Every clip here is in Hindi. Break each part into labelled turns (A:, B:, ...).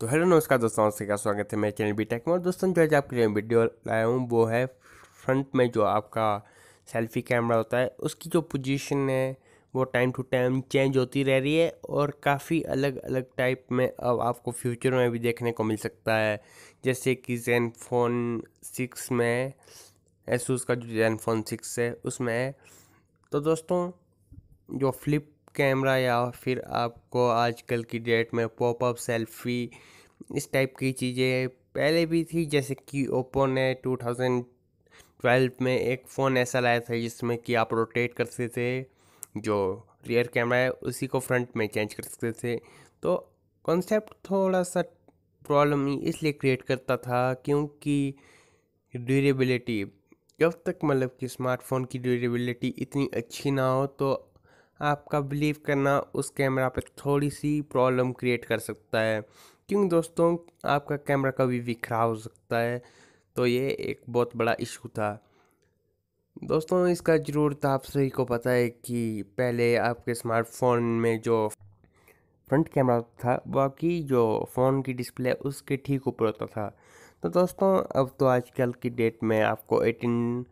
A: तो हेलो, नमस्कार दोस्तों क्या स्वागत है? मेरे चैनल बी टेक में दोस्तों, जो आज आपके लिए वीडियो लाया हूँ, वो है फ्रंट में जो आपका सेल्फी कैमरा होता है, उसकी जो पोजीशन है, वो टाइम टू टाइम चेंज होती रह रही है और काफ़ी अलग अलग टाइप में अब आपको फ्यूचर में भी देखने को मिल सकता है। जैसे कि जैन फ़ोन सिक्स में एसूस का जो जैन फ़ोन सिक्स है, उसमें है। तो दोस्तों, जो फ्लिप कैमरा या फिर आपको आजकल की डेट में पॉपअप सेल्फी, इस टाइप की चीज़ें पहले भी थी, जैसे कि ओप्पो ने 2012 में एक फ़ोन ऐसा लाया था जिसमें कि आप रोटेट कर सकते थे, जो रियर कैमरा है, उसी को फ्रंट में चेंज कर सकते थे। तो कॉन्सेप्ट थोड़ा सा प्रॉब्लम इसलिए क्रिएट करता था क्योंकि ड्यूरेबिलिटी, जब तक मतलब कि स्मार्टफ़ोन की ड्यूरेबिलिटी इतनी अच्छी ना हो तो आपका बिलीव करना उस कैमरा पर थोड़ी सी प्रॉब्लम क्रिएट कर सकता है। क्योंकि दोस्तों? आपका कैमरा कभी भी ख़राब हो सकता है। तो ये एक बहुत बड़ा इशू था। दोस्तों, इसका ज़रूर ज़रूरत आप सभी को पता है कि पहले आपके स्मार्टफ़ोन में जो फ्रंट कैमरा था, बाकी जो फ़ोन की डिस्प्ले उसके ठीक ऊपर होता था। तो दोस्तों, अब तो आजकल की डेट में आपको 18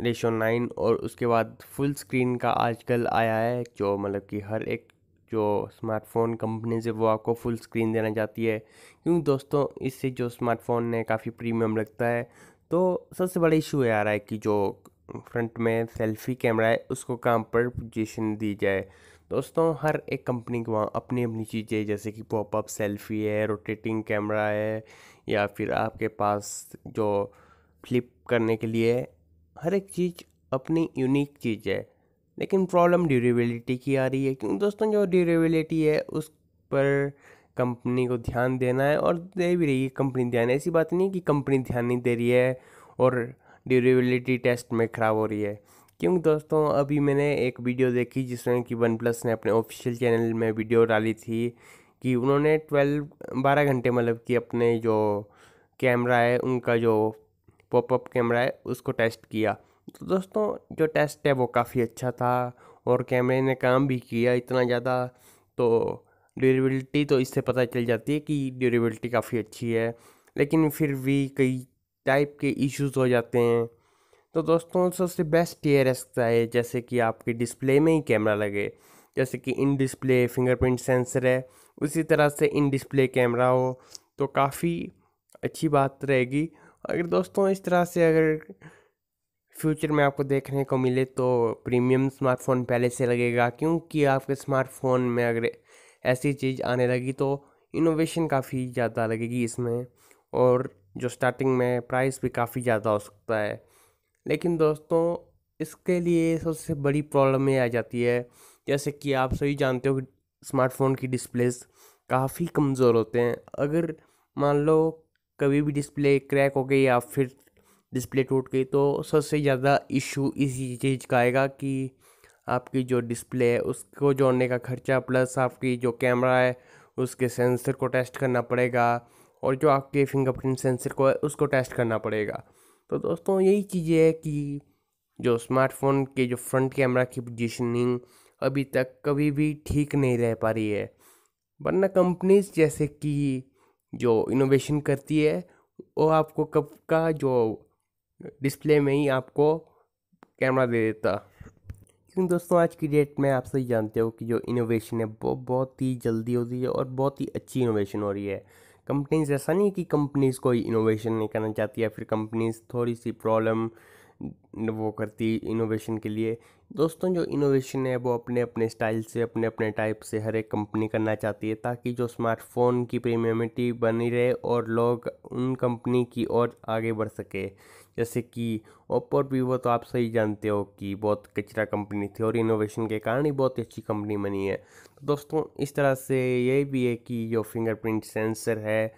A: रेशो नाइन और उसके बाद फुल स्क्रीन का आजकल आया है, जो मतलब कि हर एक जो स्मार्टफ़ोन कंपनी से वो आपको फुल स्क्रीन देना चाहती है। क्योंकि दोस्तों, इससे जो स्मार्टफ़ोन ने काफ़ी प्रीमियम लगता है तो सबसे बड़ा इशू ये आ रहा है कि जो फ्रंट में सेल्फी कैमरा है, उसको कहाँ पर पोजिशन दी जाए। दोस्तों, हर एक कंपनी को वहाँ अपनी अपनी चीज़ें, जैसे कि पॉपअप सेल्फी है रोटेटिंग कैमरा है, या फिर आपके पास जो फ्लिप करने के लिए हर एक चीज़ अपनी यूनिक चीज़ है, लेकिन प्रॉब्लम ड्यूरेबिलिटी की आ रही है, क्योंकि दोस्तों जो ड्यूरेबिलिटी है, उस पर कंपनी को ध्यान देना है और दे भी रही है कंपनी ध्यान। ऐसी बात नहीं कि कंपनी ध्यान नहीं दे रही है और ड्यूरेबिलिटी टेस्ट में ख़राब हो रही है। क्योंकि दोस्तों, अभी मैंने एक वीडियो देखी जिसमें कि वन प्लस ने अपने ऑफिशियल चैनल में वीडियो डाली थी कि उन्होंने ट्वेल्व बारह घंटे मतलब कि अपने जो कैमरा है, उनका जो पॉपअप कैमरा है, उसको टेस्ट किया। तो दोस्तों, जो टेस्ट है वो काफ़ी अच्छा था और कैमरे ने काम भी किया इतना ज़्यादा। तो ड्यूरेबिलिटी तो इससे पता चल जाती है कि ड्यूरेबिलिटी काफ़ी अच्छी है, लेकिन फिर भी कई टाइप के इश्यूज़ हो जाते हैं। तो दोस्तों, सबसे बेस्ट ये रहता है, जैसे कि आपके डिस्प्ले में ही कैमरा लगे। जैसे कि इन डिस्प्ले फिंगरप्रिंट सेंसर है, उसी तरह से इन डिस्प्ले कैमरा हो तो काफ़ी अच्छी बात रहेगी। अगर दोस्तों, इस तरह से अगर फ्यूचर में आपको देखने को मिले तो प्रीमियम स्मार्टफ़ोन पहले से लगेगा। क्योंकि आपके स्मार्टफ़ोन में अगर ऐसी चीज़ आने लगी तो इनोवेशन काफ़ी ज़्यादा लगेगी इसमें। और जो स्टार्टिंग में प्राइस भी काफ़ी ज़्यादा हो सकता है। लेकिन दोस्तों, इसके लिए सबसे बड़ी प्रॉब्लम ये आ जाती है। जैसे कि आप सही जानते हो कि स्मार्टफ़ोन की डिस्प्लेस काफ़ी कमज़ोर होते हैं। अगर मान लो कभी भी डिस्प्ले क्रैक हो गई या फिर डिस्प्ले टूट गई तो सबसे ज़्यादा इशू इसी चीज़ का आएगा कि आपकी जो डिस्प्ले है उसको जोड़ने का खर्चा प्लस आपकी जो कैमरा है उसके सेंसर को टेस्ट करना पड़ेगा और जो आपके फिंगरप्रिंट सेंसर को है उसको टेस्ट करना पड़ेगा। तो दोस्तों यही चीज़ें है कि जो स्मार्टफ़ोन के जो फ्रंट कैमरा की पोजीशनिंग अभी तक कभी भी ठीक नहीं रह पा रही है। वरना कंपनीज़ जैसे कि जो इनोवेशन करती है, वो आपको कब का जो डिस्प्ले में ही आपको कैमरा दे देता। लेकिन दोस्तों, आज की डेट में आप सही जानते हो कि जो इनोवेशन है, वो बहुत ही जल्दी होती है और बहुत ही अच्छी इनोवेशन हो रही है। कंपनीज़ ऐसा नहीं कि कंपनीज़ कोई इनोवेशन नहीं करना चाहती या फिर कंपनीज़ थोड़ी सी प्रॉब्लम वो करती इनोवेशन के लिए। दोस्तों, जो इनोवेशन है, वो अपने अपने स्टाइल से, अपने अपने टाइप से हर एक कंपनी करना चाहती है, ताकि जो स्मार्टफ़ोन की प्रीमियमिटी बनी रहे और लोग उन कंपनी की ओर आगे बढ़ सके। जैसे कि ओप्पो और वीवो तो आप सही जानते हो कि बहुत कचरा कंपनी थी और इनोवेशन के कारण ही बहुत अच्छी कंपनी बनी है। तो दोस्तों, इस तरह से ये भी है कि जो फिंगरप्रिंट सेंसर है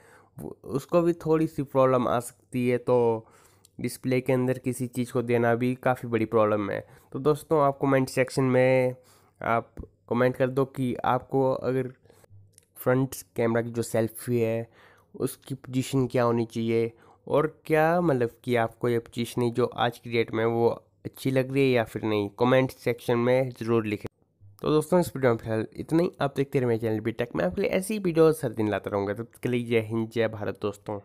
A: उसको भी थोड़ी सी प्रॉब्लम आ सकती है तो डिस्प्ले के अंदर किसी चीज़ को देना भी काफ़ी बड़ी प्रॉब्लम है। तो दोस्तों आप कमेंट सेक्शन में आप कमेंट कर दो कि आपको अगर फ्रंट कैमरा की जो सेल्फी है, उसकी पोजीशन क्या होनी चाहिए? और क्या मतलब कि आपको ये पोजीशन जो आज की डेट में वो अच्छी लग रही है या फिर नहीं? कमेंट सेक्शन में ज़रूर लिखें। तो दोस्तों, इस वीडियो में फ़िलहाल इतना ही। आप देखते रहे मेरे चैनल बी टेक मैं। आपके लिए ऐसी वीडियो हर दिन लाता रहूँगा। तब के लिए जय हिंद, जय भारत दोस्तों।